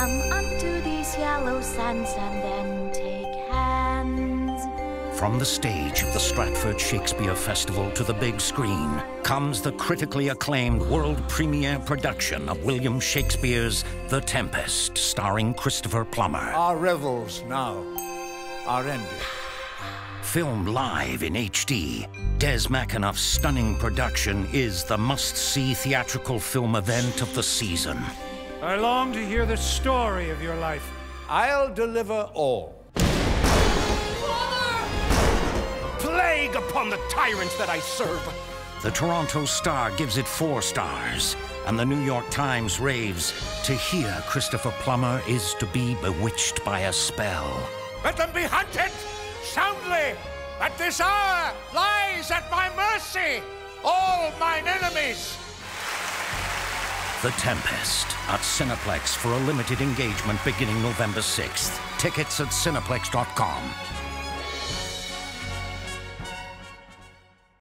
Come unto these yellow sands and then take hands. From the stage of the Stratford Shakespeare Festival to the big screen comes the critically acclaimed world premiere production of William Shakespeare's The Tempest, starring Christopher Plummer. Our revels now are ended. Filmed live in HD, Des McAnuff's stunning production is the must-see theatrical film event of the season. I long to hear the story of your life. I'll deliver all. Plague upon the tyrants that I serve! The Toronto Star gives it four stars, and the New York Times raves, to hear Christopher Plummer is to be bewitched by a spell. Let them be hunted soundly! At this hour lies at my mercy all mine enemies! The Tempest at Cineplex for a limited engagement beginning November 6th. Tickets at cineplex.com.